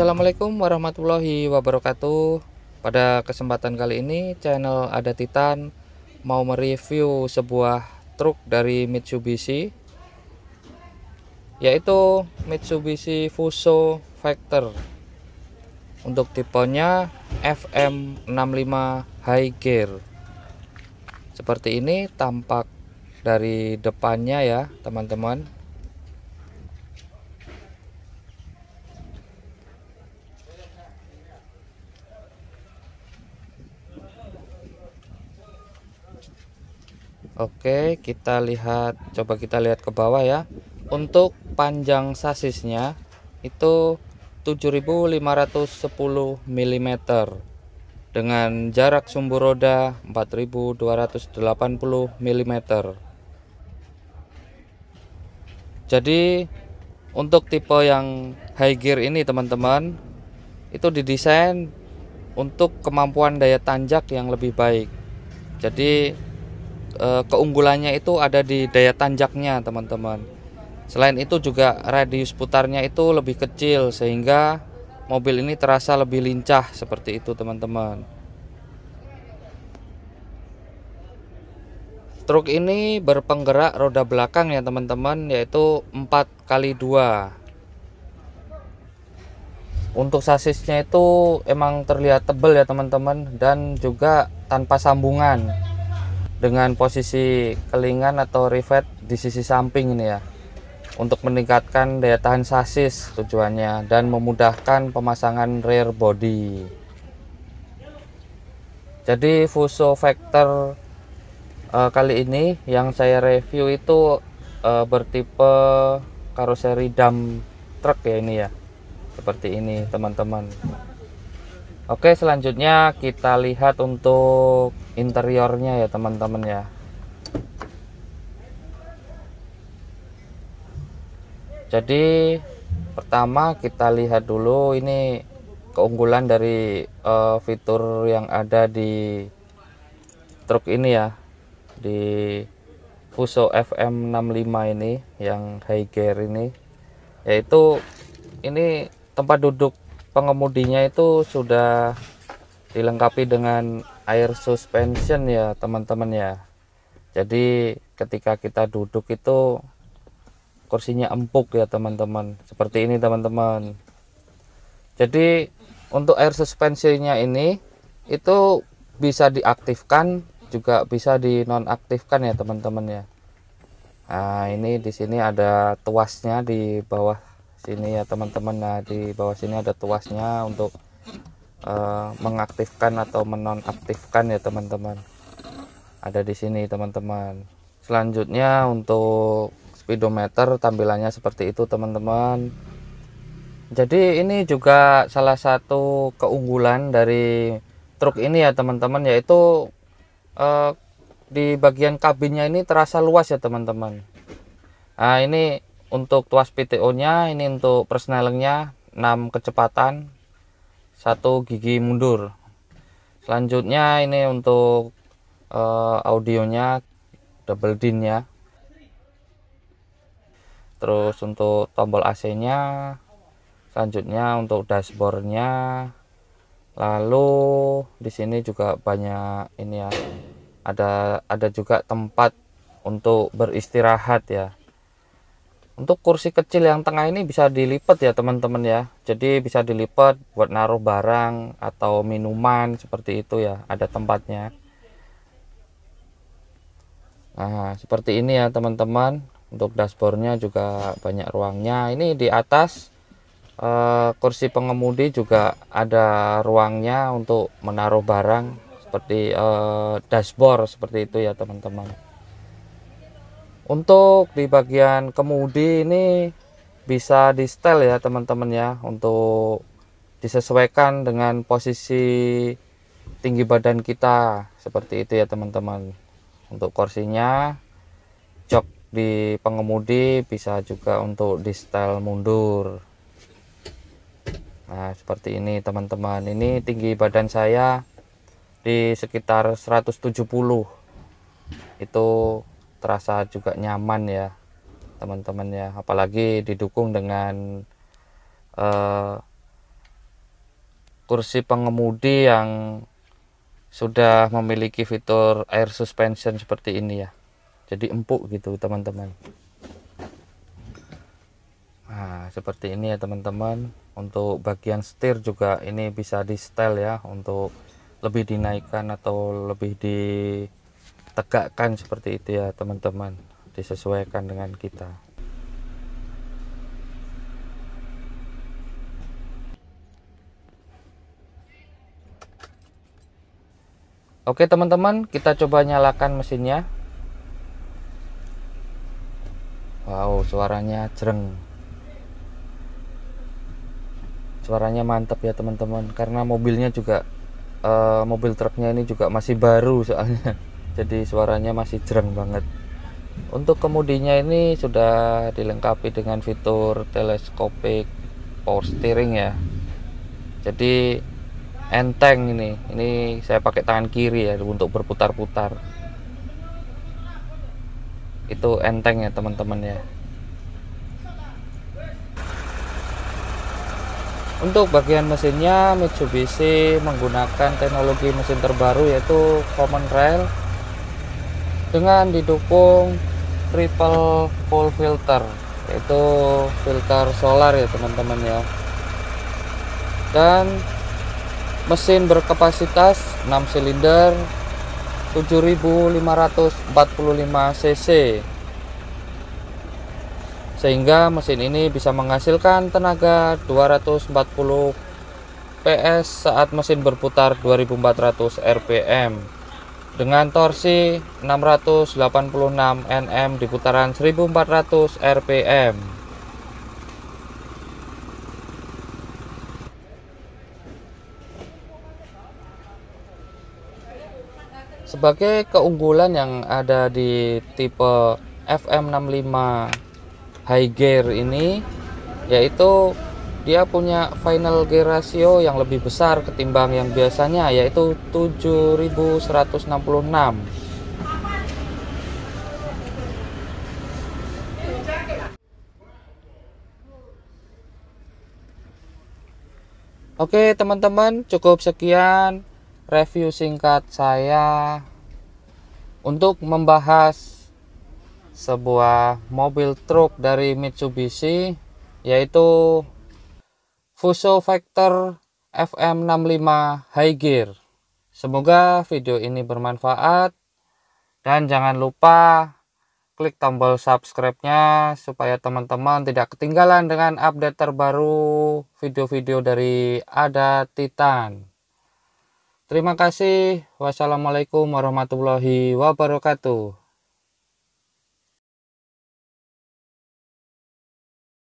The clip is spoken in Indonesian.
Assalamualaikum warahmatullahi wabarakatuh. Pada kesempatan kali ini channel Ada Titan mau mereview sebuah truk dari Mitsubishi Yaitu Mitsubishi Fuso Factor Untuk tipenya FM65 High Gear. Seperti ini tampak dari depannya ya teman-teman Oke kita lihat coba kita lihat ke bawah ya. Untuk panjang sasisnya itu 7510 mm dengan jarak sumbu roda 4280 mm jadi untuk tipe yang high gear ini teman-teman itu didesain untuk kemampuan daya tanjak yang lebih baik. Jadi Eh, keunggulannya itu ada di daya tanjaknya teman-teman. Selain itu juga radius putarnya itu lebih kecil sehingga mobil ini terasa lebih lincah seperti itu teman-teman. Truk ini berpenggerak roda belakang ya teman-teman yaitu 4 kali 2 untuk sasisnya itu emang terlihat tebal ya teman-teman dan juga tanpa sambungan dengan posisi kelingan atau rivet di sisi samping ini ya untuk meningkatkan daya tahan sasis tujuannya dan memudahkan pemasangan rear body. Jadi Fuso Factor uh, kali ini yang saya review itu uh, bertipe karoseri dam truk ya ini ya seperti ini teman-teman. Oke selanjutnya kita lihat untuk interiornya ya teman-teman ya. Jadi pertama kita lihat dulu ini keunggulan dari uh, fitur yang ada di truk ini ya di Fuso FM65 ini yang high gear ini. Yaitu ini tempat duduk pengemudinya itu sudah dilengkapi dengan air suspension ya teman-teman ya. Jadi ketika kita duduk itu kursinya empuk ya teman-teman. Seperti ini teman-teman. Jadi untuk air suspensinya ini itu bisa diaktifkan juga bisa dinonaktifkan ya teman-teman ya. Nah ini di sini ada tuasnya di bawah sini ya teman-teman. Nah di bawah sini ada tuasnya untuk uh, mengaktifkan atau menonaktifkan ya teman-teman. Ada di sini teman-teman. Selanjutnya untuk speedometer tampilannya seperti itu teman-teman. Jadi ini juga salah satu keunggulan dari truk ini ya teman-teman yaitu uh, di bagian kabinnya ini terasa luas ya teman-teman. Nah ini untuk tuas PTO nya ini untuk persnelingnya 6 kecepatan satu gigi mundur. Selanjutnya ini untuk uh, audionya double din ya terus untuk tombol AC nya selanjutnya untuk dashboardnya. Lalu di sini juga banyak ini ya. Ada ada juga tempat untuk beristirahat ya untuk kursi kecil yang tengah ini bisa dilipat ya teman-teman ya. Jadi bisa dilipat buat naruh barang atau minuman seperti itu ya ada tempatnya. Nah seperti ini ya teman-teman. Untuk dashboardnya juga banyak ruangnya. Ini di atas eh, kursi pengemudi juga ada ruangnya untuk menaruh barang seperti eh, dashboard seperti itu ya teman-teman untuk di bagian kemudi ini bisa di setel ya teman-teman ya untuk disesuaikan dengan posisi tinggi badan kita. Seperti itu ya teman-teman. Untuk kursinya jok di pengemudi bisa juga untuk di setel mundur. Nah seperti ini teman-teman. Ini tinggi badan saya di sekitar 170 itu terasa juga nyaman ya teman-teman ya. Apalagi didukung dengan uh, kursi pengemudi yang sudah memiliki fitur air suspension seperti ini ya. Jadi empuk gitu teman-teman. Nah seperti ini ya teman-teman. Untuk bagian setir juga ini bisa di setel ya untuk lebih dinaikkan atau lebih ditegakkan seperti itu ya teman-teman. Disesuaikan dengan kita. Oke teman-teman kita coba nyalakan mesinnya. Wow suaranya jreng suaranya mantap ya teman-teman. Karena mobilnya juga uh, mobil truknya ini juga masih baru soalnya jadi suaranya masih jreng banget. Untuk kemudinya ini sudah dilengkapi dengan fitur teleskopik power steering ya. Jadi enteng ini. Ini saya pakai tangan kiri ya untuk berputar-putar. Itu enteng ya teman-teman ya. Untuk bagian mesinnya Mitsubishi menggunakan teknologi mesin terbaru yaitu common rail dengan didukung triple full filter yaitu filter solar ya teman-teman ya. Dan mesin berkapasitas 6 silinder 7545 cc. Sehingga mesin ini bisa menghasilkan tenaga 240 PS saat mesin berputar 2400 rpm dengan torsi 686 Nm di putaran 1400 rpm Sebagai keunggulan yang ada di tipe FM65 high gear ini yaitu dia punya final gear ratio yang lebih besar ketimbang yang biasanya yaitu 7166 Oke teman-teman cukup sekian review singkat saya untuk membahas sebuah mobil truk dari Mitsubishi yaitu Fuso Factor FM65 High Gear. Semoga video ini bermanfaat dan jangan lupa klik tombol subscribe-nya supaya teman-teman tidak ketinggalan dengan update terbaru video-video dari Ada Titan. Terima kasih. Wassalamualaikum warahmatullahi wabarakatuh.